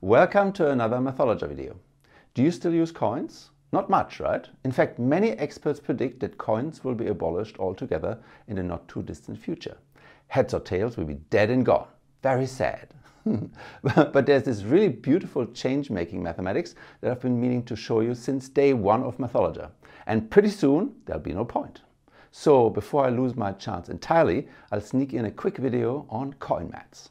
Welcome to another Mathologer video. Do you still use coins? Not much, right? In fact, many experts predict that coins will be abolished altogether in the not too distant future. Heads or tails will be dead and gone. Very sad. but there's this really beautiful change-making mathematics that I've been meaning to show you since day one of Mathologer. And pretty soon, there'll be no point. So before I lose my chance entirely, I'll sneak in a quick video on coin maths.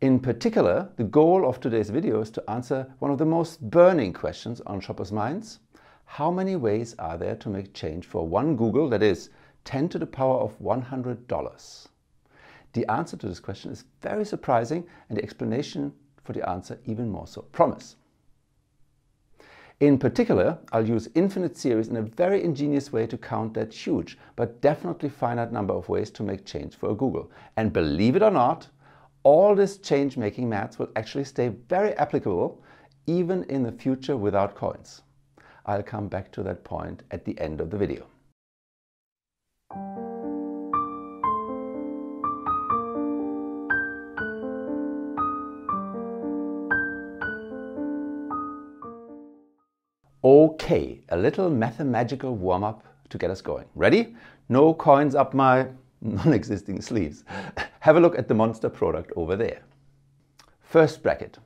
In particular, the goal of today's video is to answer one of the most burning questions on shoppers' minds. How many ways are there to make change for one googol, that is 10 to the power of $100? The answer to this question is very surprising and the explanation for the answer even more so. Promise. In particular, I'll use infinite series in a very ingenious way to count that huge, but definitely finite number of ways to make change for a googol. And believe it or not, all this change-making maths will actually stay very applicable even in the future without coins. I'll come back to that point at the end of the video. Okay, a little mathematical warm-up to get us going. Ready? No coins up my non-existing sleeves. Have a look at the monster product over there. First bracket,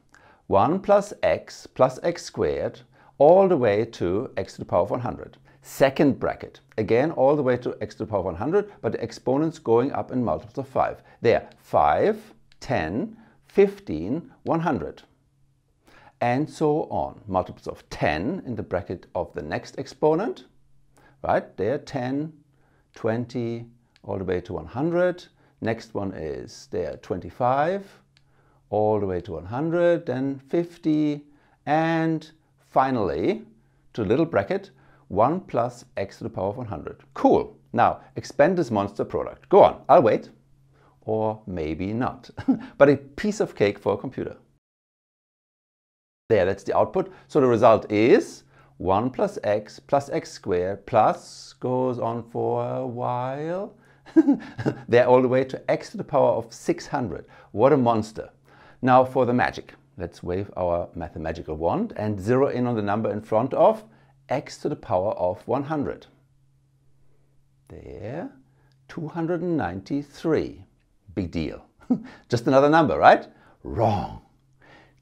1 plus x plus x squared all the way to x to the power of 100. Second bracket, again all the way to x to the power of 100, but the exponents going up in multiples of 5. There, 5, 10, 15, 100. And so on. Multiples of 10 in the bracket of the next exponent. Right, there 10, 20, all the way to 100. Next one is there 25, all the way to 100, then 50, and finally, to a little bracket, 1 plus x to the power of 100. Cool. Now, expand this monster product. Go on, I'll wait. Or maybe not. but a piece of cake for a computer. There, that's the output. So the result is 1 plus x plus x squared plus goes on for a while They're all the way to x to the power of 600. What a monster. Now for the magic. Let's wave our mathematical wand and zero in on the number in front of x to the power of 100. There, 293. Big deal. Just another number, right? Wrong.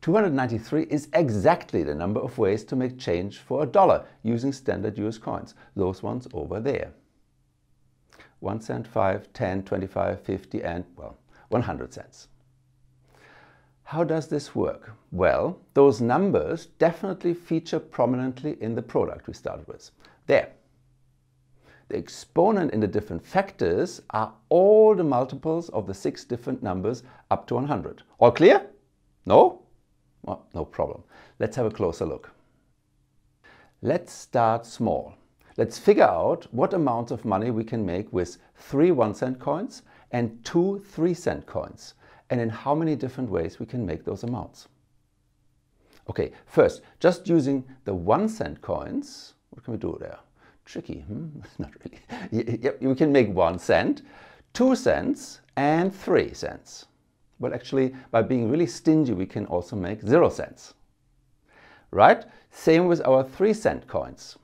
293 is exactly the number of ways to make change for a dollar using standard US coins, those ones over there. 1 cent, 5, 10, 25, 50 and, well, 100 cents. How does this work? Well, those numbers definitely feature prominently in the product we started with. There. The exponent in the different factors are all the multiples of the six different numbers up to 100. All clear? No? Well, no problem. Let's have a closer look. Let's start small. Let's figure out what amounts of money we can make with three one cent coins and two three cent coins and in how many different ways we can make those amounts. Okay, first, just using the one cent coins, what can we do there? Tricky, hmm? Not really. Yep, we can make one cent, two cents and three cents. Well, actually, by being really stingy, we can also make zero cents. Right? Same with our three cent coins.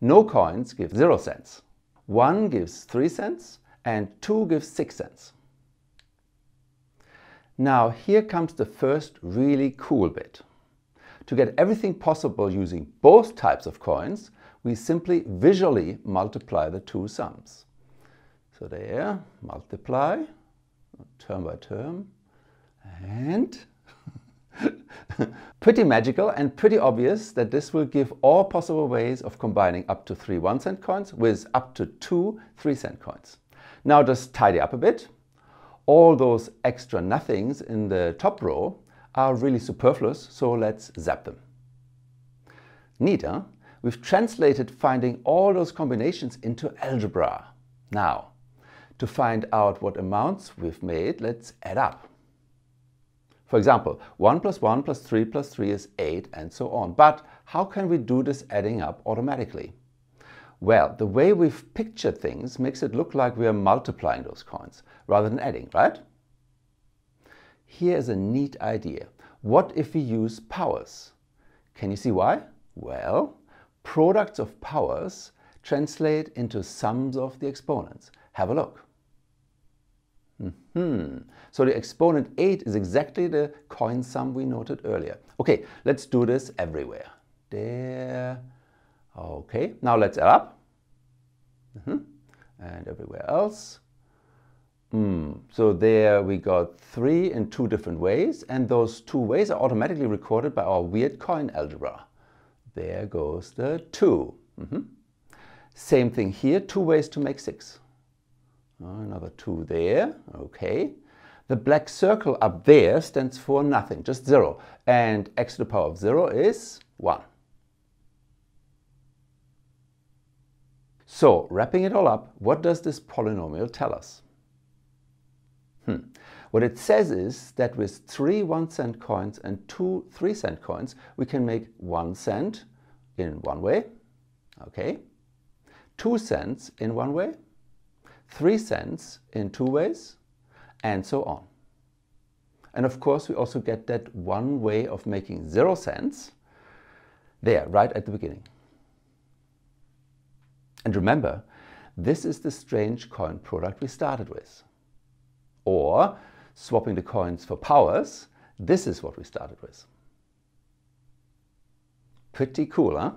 No coins give 0 cents. 1 gives 3 cents and 2 gives 6 cents. Now here comes the first really cool bit. To get everything possible using both types of coins, we simply visually multiply the two sums. So there, multiply, term by term, and pretty magical and pretty obvious that this will give all possible ways of combining up to three one cent coins with up to two three cent coins. Now just tidy up a bit. All those extra nothings in the top row are really superfluous, so let's zap them. Neat, huh? We've translated finding all those combinations into algebra. Now, to find out what amounts we've made, let's add up. For example, 1 plus 1 plus 3 plus 3 is 8 and so on. But how can we do this adding up automatically? Well, the way we've pictured things makes it look like we are multiplying those coins rather than adding, right? Here is a neat idea. What if we use powers? Can you see why? Well, products of powers translate into sums of the exponents. Have a look. Mm -hmm. So the exponent 8 is exactly the coin sum we noted earlier. Okay, let's do this everywhere. There. Okay, now let's add up. Mm -hmm. And everywhere else. Mm. So there we got three in two different ways, and those two ways are automatically recorded by our weird coin algebra. There goes the two. Mm -hmm. Same thing here, two ways to make six. Another two there, okay. The black circle up there stands for nothing, just zero. And x to the power of zero is one. So, wrapping it all up, what does this polynomial tell us? Hmm. What it says is that with three one cent coins and two three cent coins, we can make one cent in one way, okay, two cents in one way, 3 cents in two ways, and so on. And of course, we also get that one way of making 0 cents there, right at the beginning. And remember, this is the strange coin product we started with. Or, swapping the coins for powers, this is what we started with. Pretty cool, huh?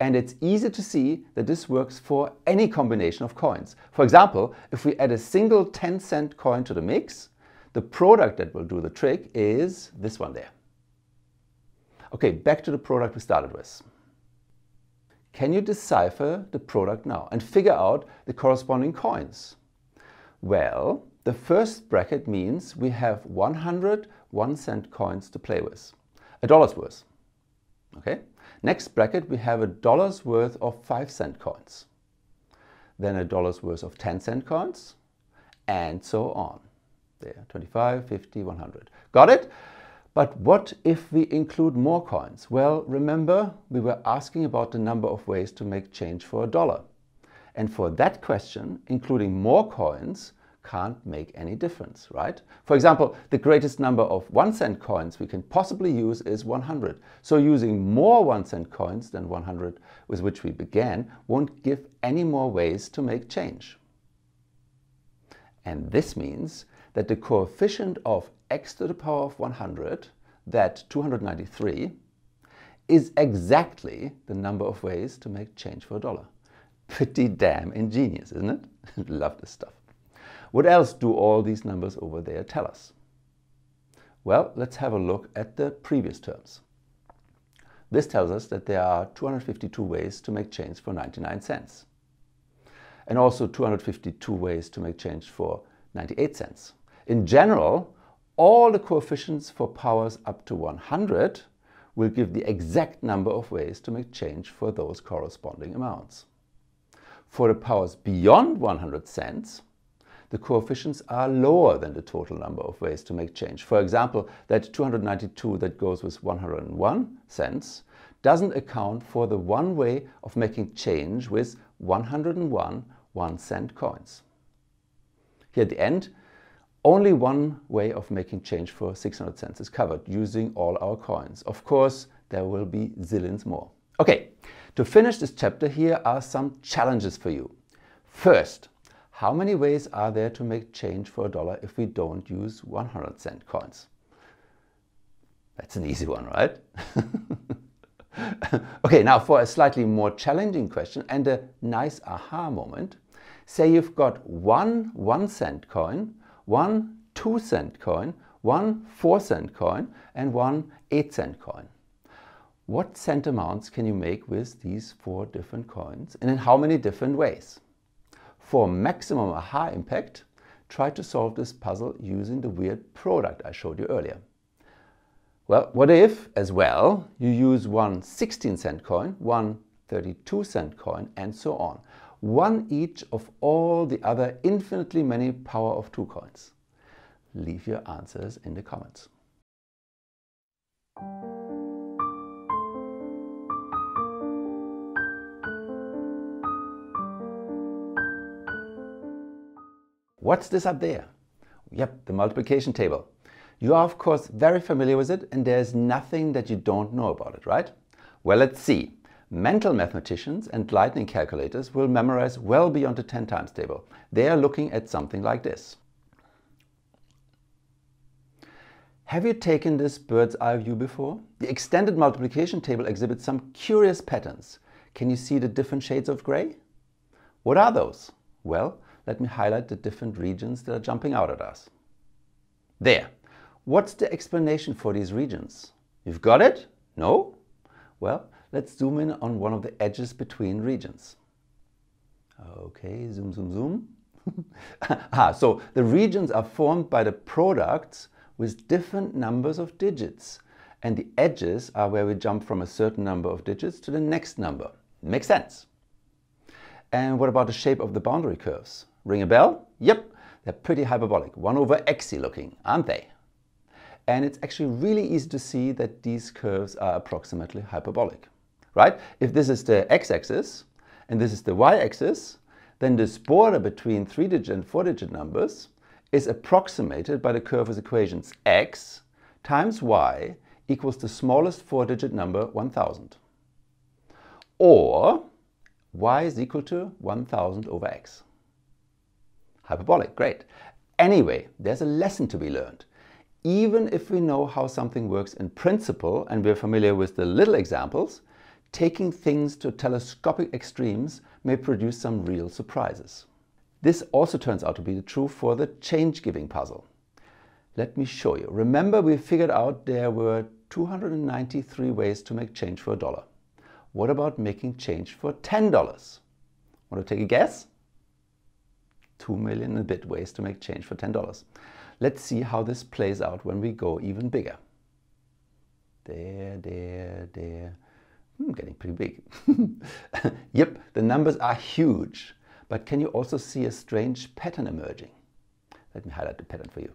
And it's easy to see that this works for any combination of coins. For example, if we add a single 10 cent coin to the mix, the product that will do the trick is this one there. Okay, back to the product we started with. Can you decipher the product now and figure out the corresponding coins? Well, the first bracket means we have 100 one cent coins to play with, a dollar's worth. Okay, Next bracket, we have a dollar's worth of 5 cent coins. Then a dollar's worth of 10 cent coins, and so on. There, 25, 50, 100. Got it? But what if we include more coins? Well, remember, we were asking about the number of ways to make change for a dollar. And for that question, including more coins can't make any difference, right? For example, the greatest number of one cent coins we can possibly use is 100. So using more one cent coins than 100 with which we began won't give any more ways to make change. And this means that the coefficient of x to the power of 100, that 293, is exactly the number of ways to make change for a dollar. Pretty damn ingenious, isn't it? Love this stuff. What else do all these numbers over there tell us? Well, let's have a look at the previous terms. This tells us that there are 252 ways to make change for 99 cents. And also 252 ways to make change for 98 cents. In general, all the coefficients for powers up to 100 will give the exact number of ways to make change for those corresponding amounts. For the powers beyond 100 cents, the coefficients are lower than the total number of ways to make change. For example, that 292 that goes with 101 cents doesn't account for the one way of making change with 101 one cent coins. Here at the end, only one way of making change for 600 cents is covered using all our coins. Of course, there will be zillions more. Okay, to finish this chapter, here are some challenges for you. First, how many ways are there to make change for a dollar if we don't use 100 cent coins? That's an easy one, right? okay, now for a slightly more challenging question and a nice aha moment, say you've got one 1 cent coin, one 2 cent coin, one 4 cent coin and one 8 cent coin. What cent amounts can you make with these four different coins and in how many different ways? For maximum aha impact, try to solve this puzzle using the weird product I showed you earlier. Well, what if, as well, you use one 16 cent coin, one 32 cent coin, and so on. One each of all the other infinitely many power of two coins. Leave your answers in the comments. What's this up there? Yep, the multiplication table. You are of course very familiar with it and there's nothing that you don't know about it, right? Well, let's see. Mental mathematicians and lightning calculators will memorize well beyond the 10 times table. They are looking at something like this. Have you taken this bird's eye view before? The extended multiplication table exhibits some curious patterns. Can you see the different shades of gray? What are those? Well, let me highlight the different regions that are jumping out at us. There. What's the explanation for these regions? You've got it? No? Well, let's zoom in on one of the edges between regions. Okay, zoom, zoom, zoom. ah, so the regions are formed by the products with different numbers of digits. And the edges are where we jump from a certain number of digits to the next number. Makes sense. And what about the shape of the boundary curves? Ring a bell? Yep, they're pretty hyperbolic, 1 over xy looking, aren't they? And it's actually really easy to see that these curves are approximately hyperbolic, right? If this is the x-axis and this is the y-axis, then this border between three-digit and four-digit numbers is approximated by the curve with equations x times y equals the smallest four-digit number 1000. Or y is equal to 1000 over x. Hyperbolic, great. Anyway, there's a lesson to be learned. Even if we know how something works in principle and we're familiar with the little examples, taking things to telescopic extremes may produce some real surprises. This also turns out to be true for the change-giving puzzle. Let me show you. Remember we figured out there were 293 ways to make change for a dollar. What about making change for $10? Want to take a guess? 2 million and a bit ways to make change for $10. Let's see how this plays out when we go even bigger. There, there, there. Hmm, getting pretty big. yep, the numbers are huge. But can you also see a strange pattern emerging? Let me highlight the pattern for you.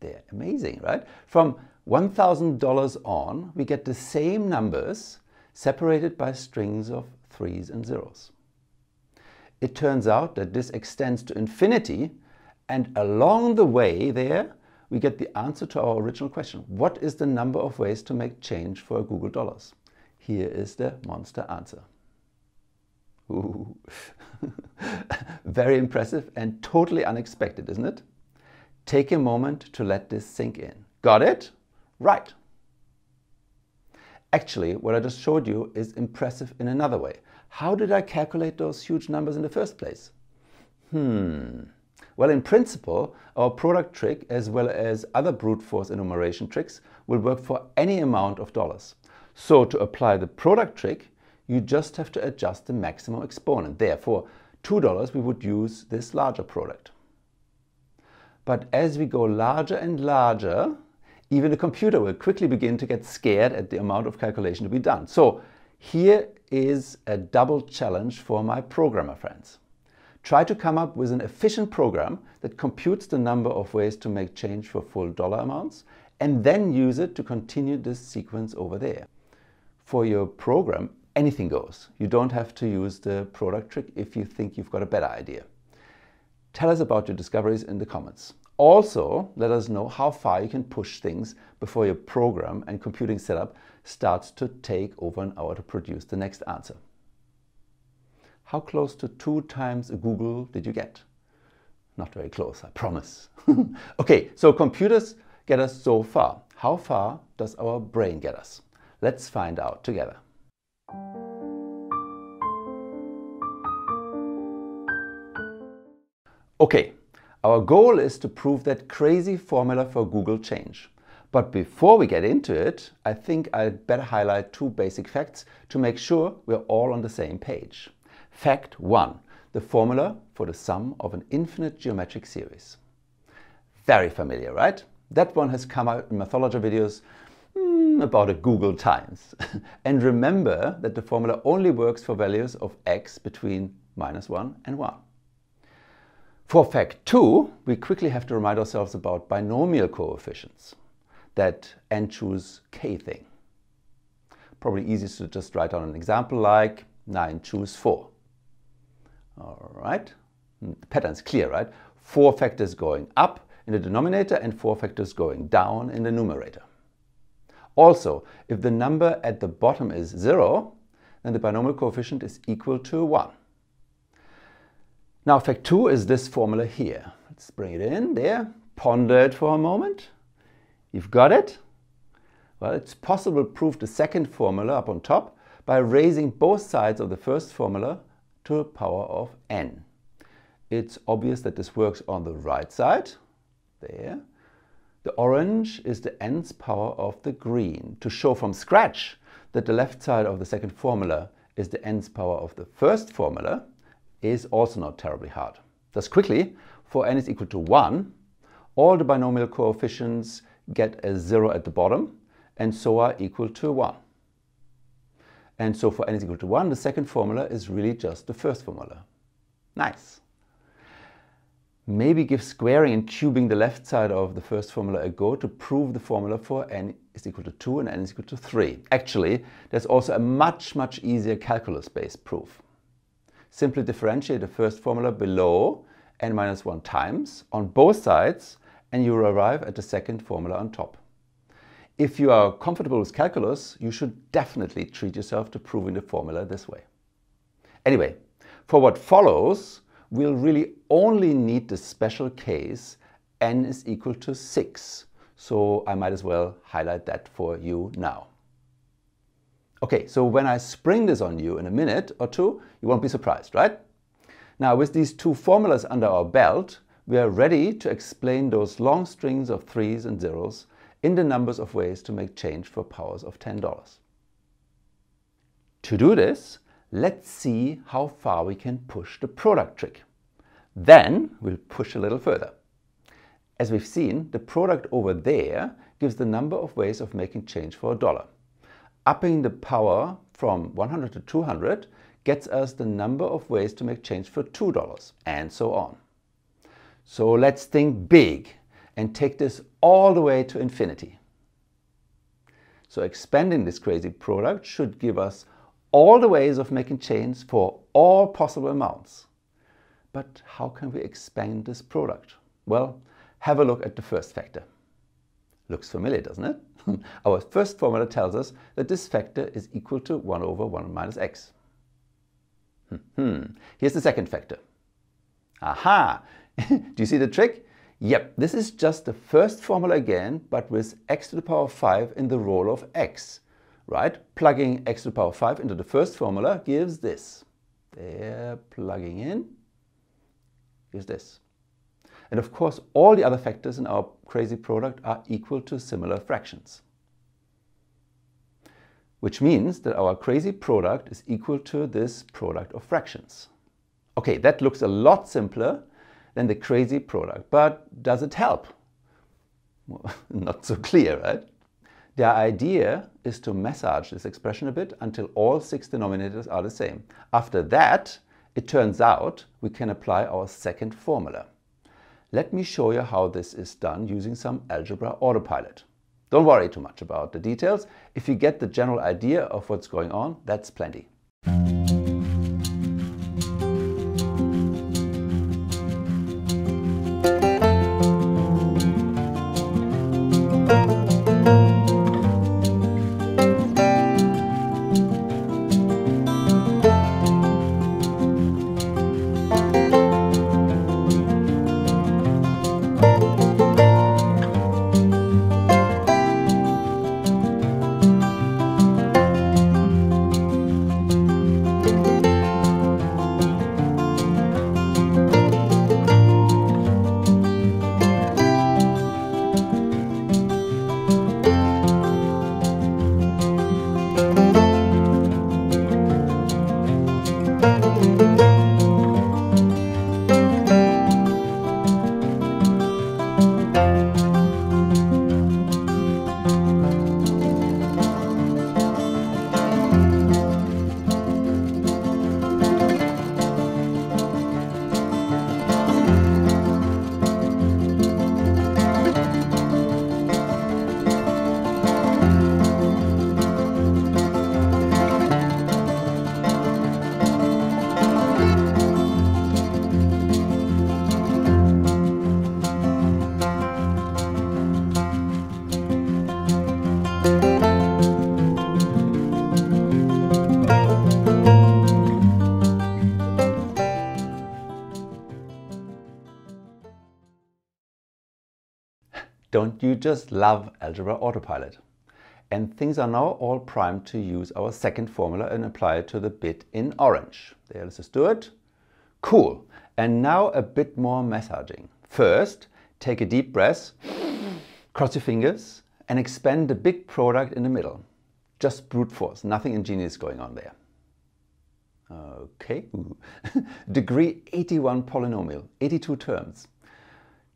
There, amazing, right? From $1,000 on, we get the same numbers separated by strings of threes and zeros. It turns out that this extends to infinity and along the way there we get the answer to our original question. What is the number of ways to make change for googol Dollars? Here is the monster answer. Very impressive and totally unexpected, isn't it? Take a moment to let this sink in. Got it? Right. Actually, what I just showed you is impressive in another way. How did I calculate those huge numbers in the first place? Hmm. Well, in principle, our product trick, as well as other brute force enumeration tricks, will work for any amount of dollars. So to apply the product trick, you just have to adjust the maximum exponent. Therefore, $2 we would use this larger product. But as we go larger and larger, even the computer will quickly begin to get scared at the amount of calculation to be done. So here is a double challenge for my programmer friends. Try to come up with an efficient program that computes the number of ways to make change for full dollar amounts and then use it to continue this sequence over there. For your program, anything goes. You don't have to use the product trick if you think you've got a better idea. Tell us about your discoveries in the comments. Also, let us know how far you can push things before your program and computing setup starts to take over an hour to produce the next answer. How close to two times a googol did you get? Not very close, I promise. okay, so computers get us so far. How far does our brain get us? Let's find out together. Okay, our goal is to prove that crazy formula for googol change. But before we get into it, I think I'd better highlight two basic facts to make sure we're all on the same page. Fact 1. The formula for the sum of an infinite geometric series. Very familiar, right? That one has come out in mathologer videos mm, about a googol times. and remember that the formula only works for values of x between minus 1 and 1. For fact two, we quickly have to remind ourselves about binomial coefficients, that n choose k thing. Probably easiest to just write down an example like 9 choose 4. All right, mm, the pattern's clear, right? Four factors going up in the denominator and 4 factors going down in the numerator. Also, if the number at the bottom is 0, then the binomial coefficient is equal to 1. Now fact 2 is this formula here. Let's bring it in there, ponder it for a moment. You've got it? Well, it's possible to prove the second formula up on top by raising both sides of the first formula to a power of n. It's obvious that this works on the right side, there. The orange is the nth power of the green. To show from scratch that the left side of the second formula is the nth power of the first formula is also not terribly hard. Thus quickly, for n is equal to 1, all the binomial coefficients get a 0 at the bottom and so are equal to 1. And so for n is equal to 1, the second formula is really just the first formula. Nice. Maybe give squaring and cubing the left side of the first formula a go to prove the formula for n is equal to 2 and n is equal to 3. Actually, there's also a much, much easier calculus-based proof. Simply differentiate the first formula below n minus 1 times on both sides and you arrive at the second formula on top. If you are comfortable with calculus, you should definitely treat yourself to proving the formula this way. Anyway, for what follows, we'll really only need the special case n is equal to 6. So I might as well highlight that for you now. Okay, so when I spring this on you in a minute or two, you won't be surprised, right? Now with these two formulas under our belt, we are ready to explain those long strings of threes and zeros in the numbers of ways to make change for powers of $10. To do this, let's see how far we can push the product trick. Then we'll push a little further. As we've seen, the product over there gives the number of ways of making change for a dollar. Upping the power from 100 to 200 gets us the number of ways to make change for $2 and so on. So let's think big and take this all the way to infinity. So expanding this crazy product should give us all the ways of making change for all possible amounts. But how can we expand this product? Well, have a look at the first factor. Looks familiar, doesn't it? Our first formula tells us that this factor is equal to 1 over 1 minus x. Hmm. Here's the second factor. Aha! Do you see the trick? Yep, this is just the first formula again, but with x to the power of 5 in the role of x, right? Plugging x to the power of 5 into the first formula gives this. There, plugging in, gives this. And of course, all the other factors in our crazy product are equal to similar fractions. Which means that our crazy product is equal to this product of fractions. Okay, that looks a lot simpler than the crazy product. But does it help? Well, not so clear, right? The idea is to massage this expression a bit until all six denominators are the same. After that, it turns out we can apply our second formula. Let me show you how this is done using some algebra autopilot. Don't worry too much about the details. If you get the general idea of what's going on, that's plenty. Don't you just love Algebra Autopilot? And things are now all primed to use our second formula and apply it to the bit in orange. There, let's just do it. Cool. And now a bit more massaging. First, take a deep breath, cross your fingers, and expand the big product in the middle. Just brute force, nothing ingenious going on there. Okay, degree 81 polynomial, 82 terms.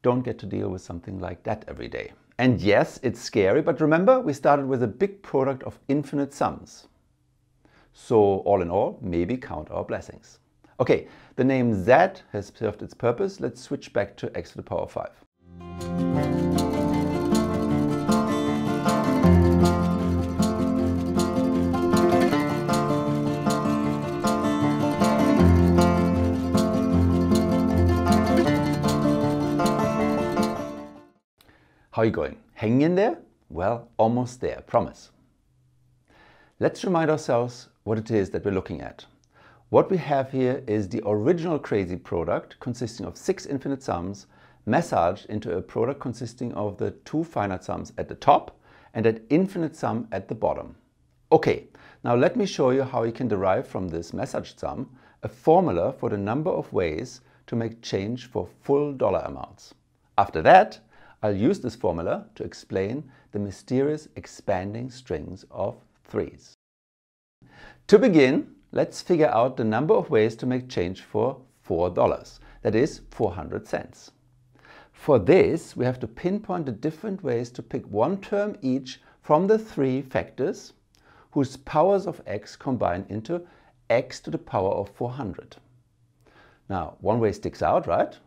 Don't get to deal with something like that every day. And yes, it's scary, but remember, we started with a big product of infinite sums. So all in all, maybe count our blessings. Okay, the name z has served its purpose. Let's switch back to x to the power 5. How are you going? Hanging in there? Well, almost there, promise. Let's remind ourselves what it is that we're looking at. What we have here is the original crazy product consisting of six infinite sums massaged into a product consisting of the two finite sums at the top and an infinite sum at the bottom. Okay, now let me show you how you can derive from this massaged sum a formula for the number of ways to make change for full dollar amounts. After that, I'll use this formula to explain the mysterious expanding strings of threes. To begin, let's figure out the number of ways to make change for $4, that is 400 cents. For this, we have to pinpoint the different ways to pick one term each from the three factors whose powers of x combine into x to the power of 400. Now, one way sticks out, right?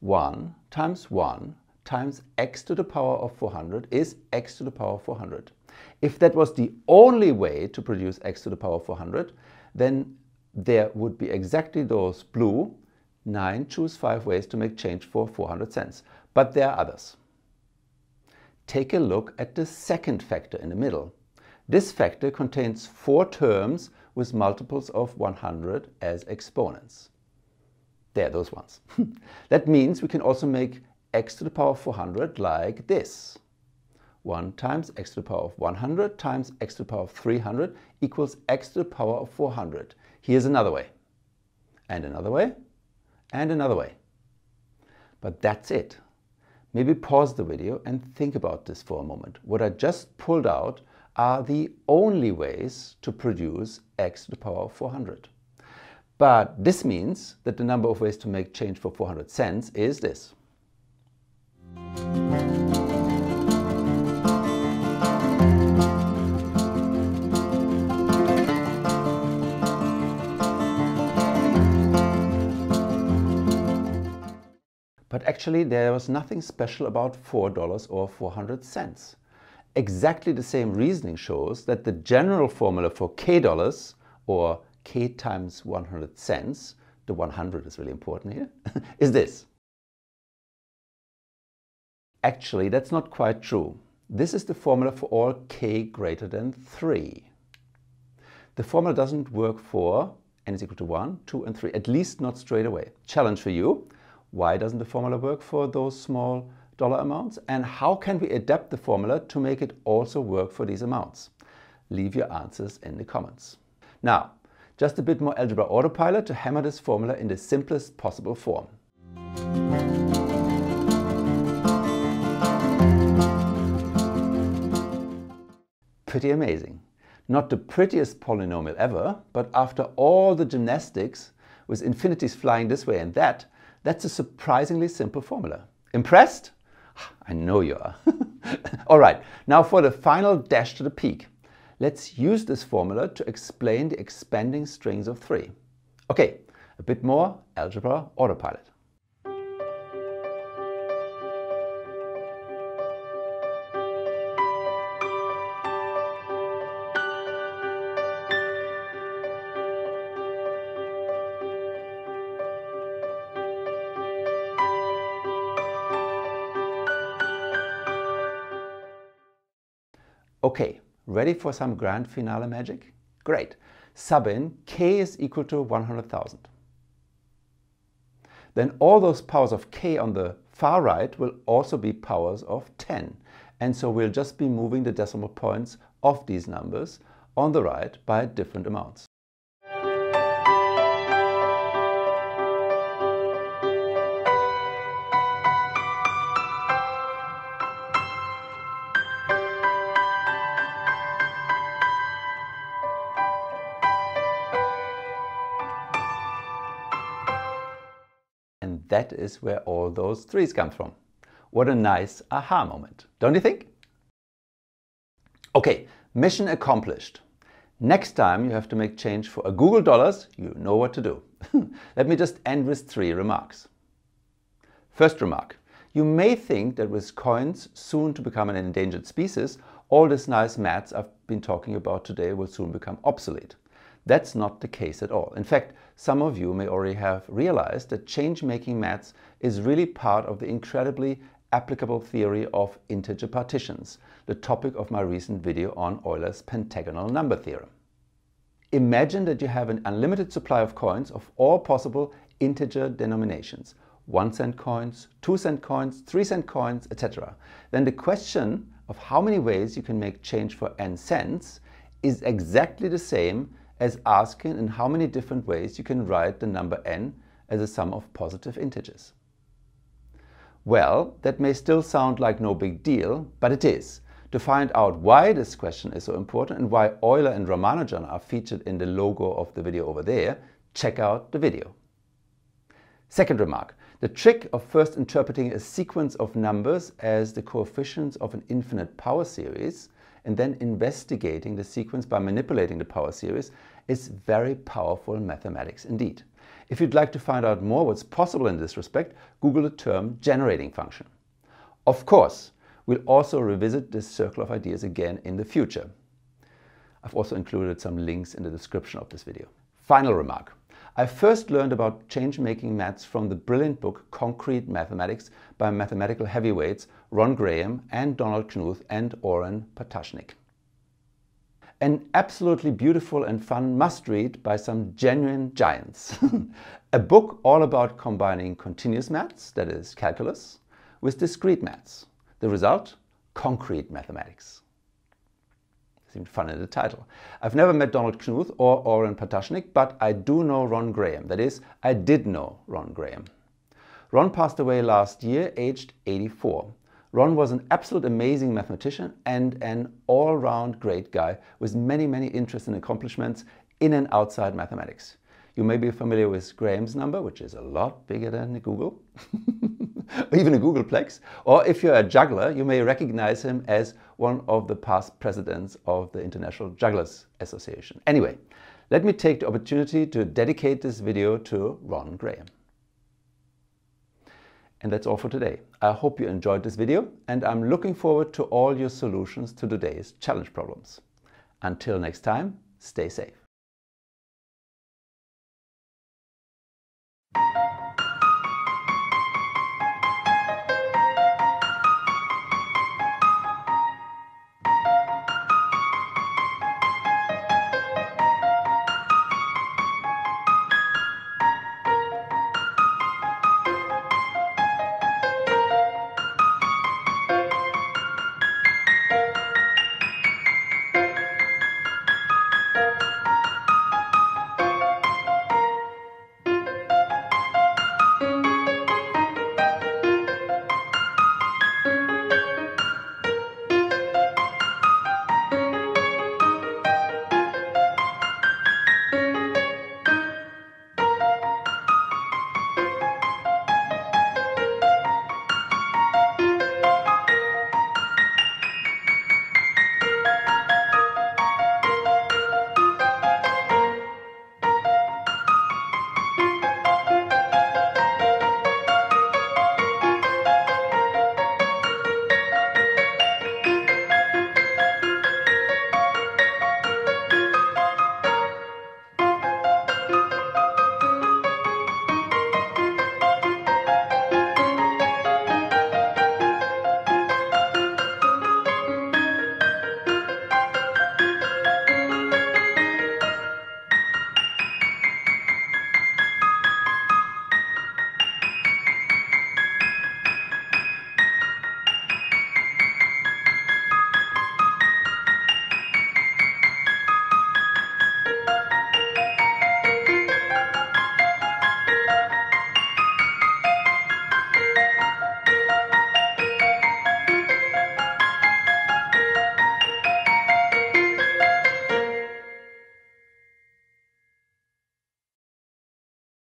1 times 1 times x to the power of 400 is x to the power of 400. If that was the only way to produce x to the power of 400, then there would be exactly those blue 9 choose 5 ways to make change for 400 cents. But there are others. Take a look at the second factor in the middle. This factor contains four terms with multiples of 100 as exponents. There, those ones. that means we can also make x to the power of 400 like this. 1 times x to the power of 100 times x to the power of 300 equals x to the power of 400. Here's another way. And another way. And another way. But that's it. Maybe pause the video and think about this for a moment. What I just pulled out are the only ways to produce x to the power of 400. But this means that the number of ways to make change for 400 cents is this. But actually there was nothing special about $4 or 400 cents. Exactly the same reasoning shows that the general formula for k dollars or k times 100 cents, the 100 is really important here, is this. Actually, that's not quite true. This is the formula for all k greater than 3. The formula doesn't work for n is equal to 1, 2 and 3, at least not straight away. Challenge for you. Why doesn't the formula work for those small dollar amounts? And how can we adapt the formula to make it also work for these amounts? Leave your answers in the comments. Now, just a bit more algebra autopilot to hammer this formula in the simplest possible form. Pretty amazing. Not the prettiest polynomial ever, but after all the gymnastics with infinities flying this way and that, that's a surprisingly simple formula. Impressed? I know you are. all right, now for the final dash to the peak. Let's use this formula to explain the expanding strings of three. Okay, a bit more algebra autopilot. Okay, ready for some grand finale magic? Great. Sub in k is equal to 100,000. then all those powers of k on the far right will also be powers of 10. And so we'll just be moving the decimal points of these numbers on the right by different amounts. That is where all those threes come from. What a nice aha moment, don't you think? Okay, mission accomplished. Next time you have to make change for a googol Dollars, you know what to do. Let me just end with three remarks. First remark, you may think that with coins soon to become an endangered species, all this nice maths I've been talking about today will soon become obsolete. That's not the case at all. In fact, some of you may already have realized that change-making maths is really part of the incredibly applicable theory of integer partitions, the topic of my recent video on Euler's pentagonal number theorem. Imagine that you have an unlimited supply of coins of all possible integer denominations, 1 cent coins, 2 cent coins, 3 cent coins, etc. Then the question of how many ways you can make change for n cents is exactly the same as asking in how many different ways you can write the number n as a sum of positive integers. Well, that may still sound like no big deal, but it is. To find out why this question is so important and why Euler and Ramanujan are featured in the logo of the video over there, check out the video. Second remark, the trick of first interpreting a sequence of numbers as the coefficients of an infinite power series and then investigating the sequence by manipulating the power series is very powerful mathematics indeed. If you'd like to find out more what's possible in this respect, Google the term generating function. Of course, we'll also revisit this circle of ideas again in the future. I've also included some links in the description of this video. Final remark. I first learned about change-making maths from the brilliant book Concrete Mathematics by mathematical heavyweights Ron Graham and Donald Knuth and Oren Patashnik. An absolutely beautiful and fun must-read by some genuine giants. A book all about combining continuous maths, that is calculus, with discrete maths. The result? Concrete mathematics. Seemed fun in the title. I've never met Donald Knuth or Oren Patashnik, but I do know Ron Graham. That is, I did know Ron Graham. Ron passed away last year, aged 84. Ron was an absolute amazing mathematician and an all-round great guy with many, many interests and accomplishments in and outside mathematics. You may be familiar with Graham's number, which is a lot bigger than a googol, even a googolplex. Or if you're a juggler, you may recognize him as one of the past presidents of the International Jugglers Association. Anyway, let me take the opportunity to dedicate this video to Ron Graham. And that's all for today. I hope you enjoyed this video and I'm looking forward to all your solutions to today's challenge problems. Until next time, stay safe.